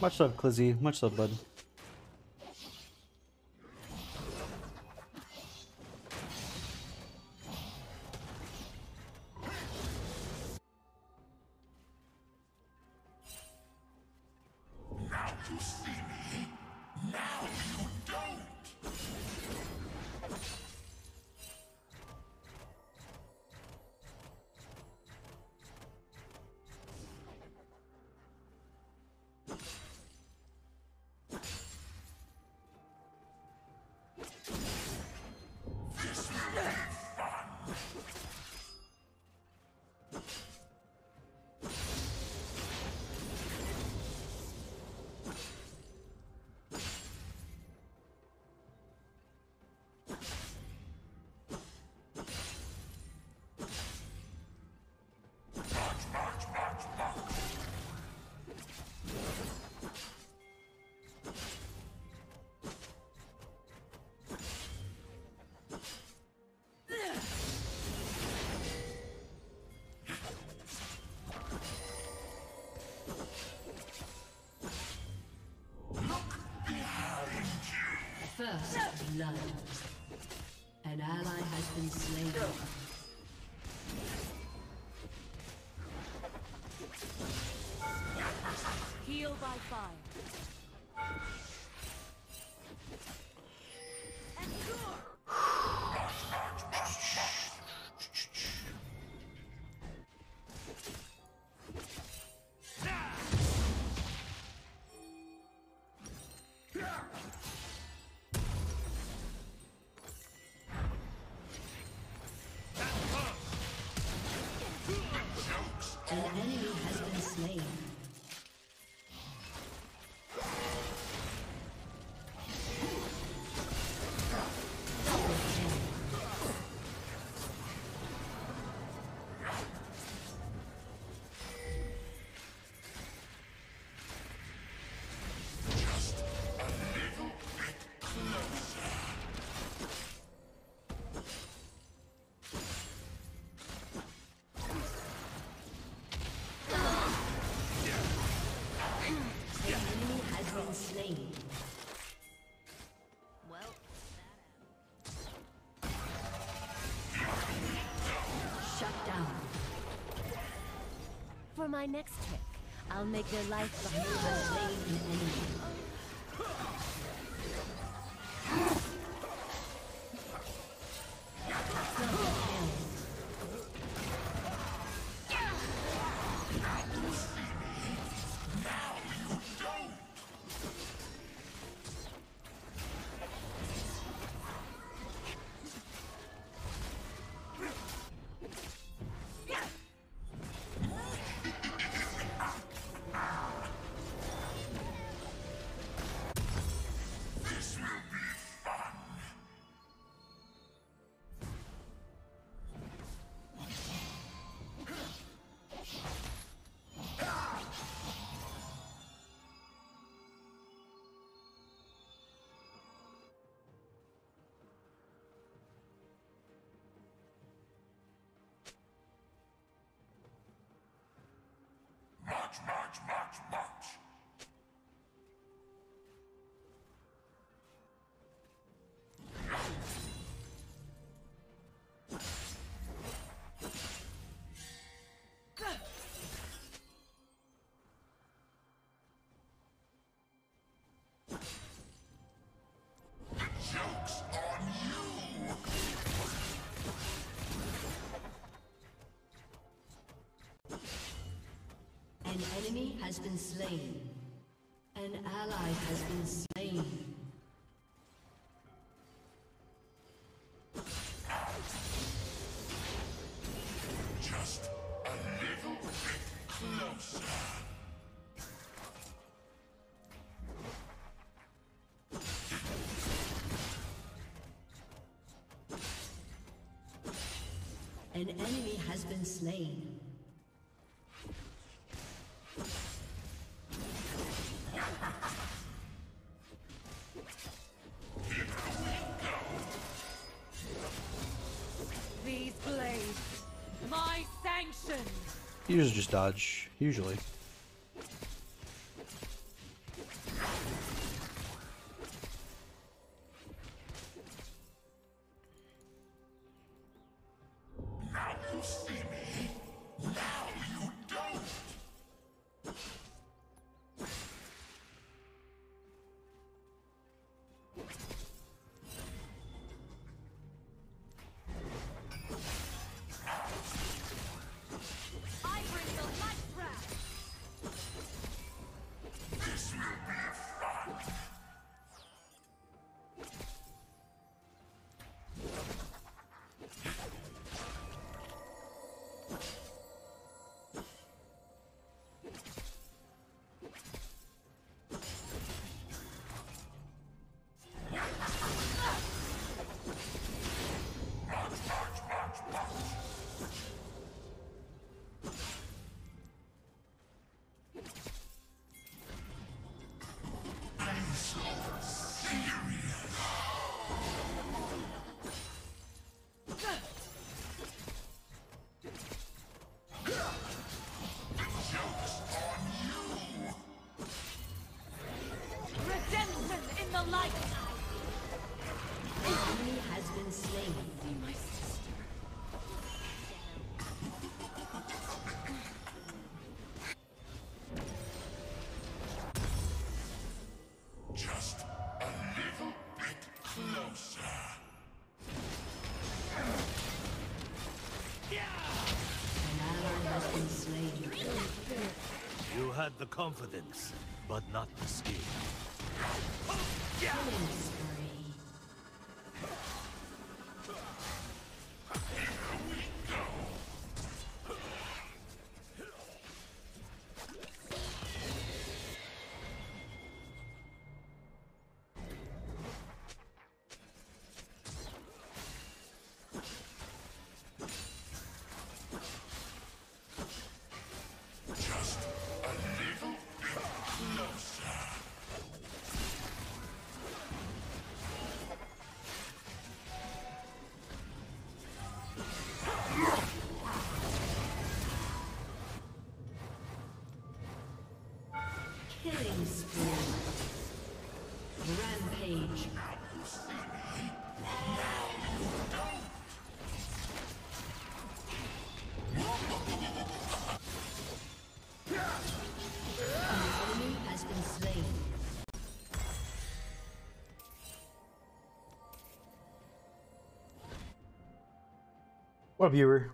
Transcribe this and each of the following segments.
Much love, Clizzy. Much love, bud. First blood. An ally has been slain. Heal by fire. For my next trick, I'll make your life You have slain enemy. March, march, march, march. Enemy has been slain. An ally has been slain. Just a little bit closer. An enemy has been slain. Dodge. Usually. had the confidence, but not the skill. Oh, What up, viewer?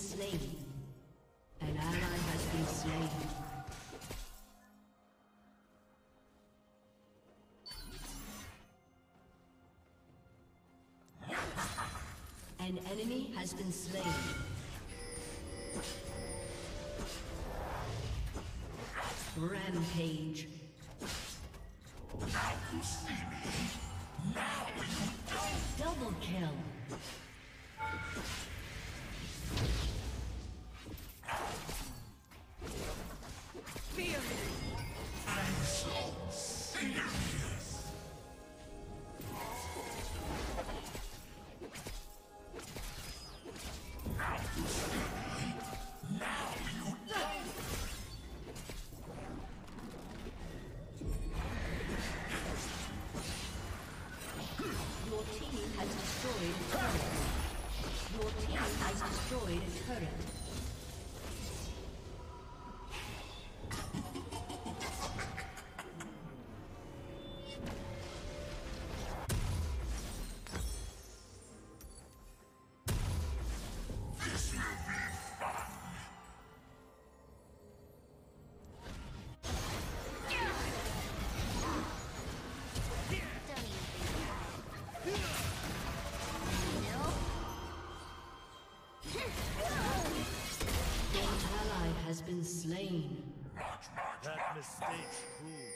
slain. An ally has been slain. An enemy has been slain. Rampage. Now you see me. Now you don't. Double kill. stage rules.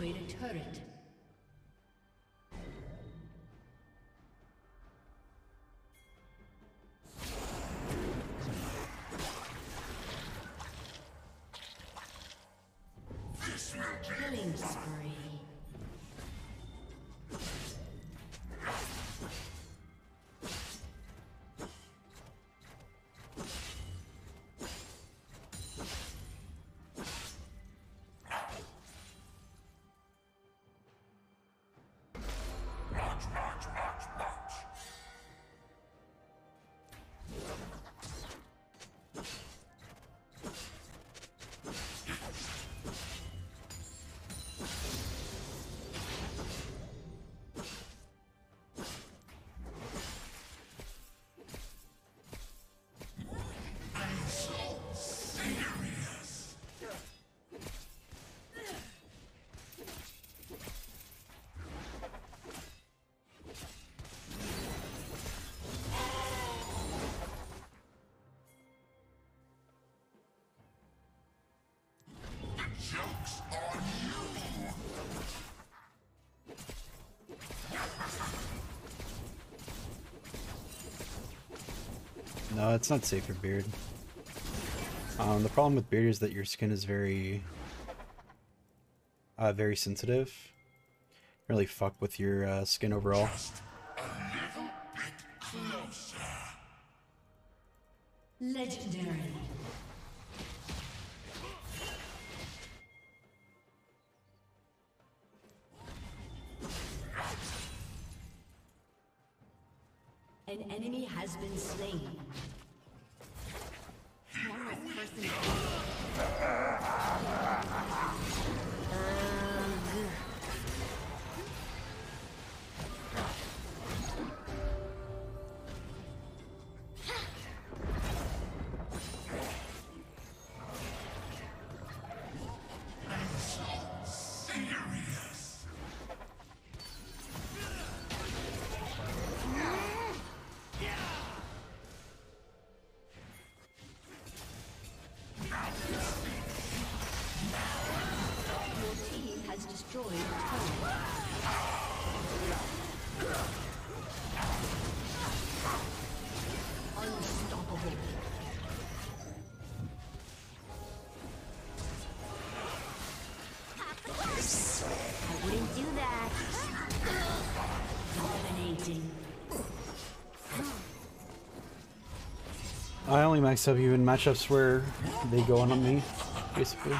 Destroyed a turret. No, it's not safe for beard. Um, the problem with beard is that your skin is very, uh, very sensitive. Really fuck with your uh, skin overall. Legendary. An enemy has been slain. No. I wouldn't do that. I only max up you matchups where they go on me, basically.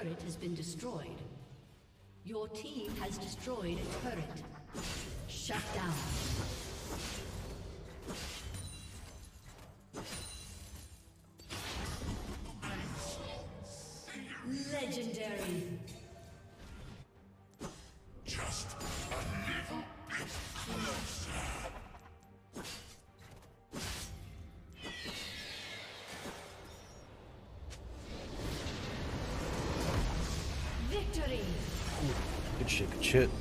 Turret has been destroyed. Your team has destroyed a turret. Shut down. Shit, shit.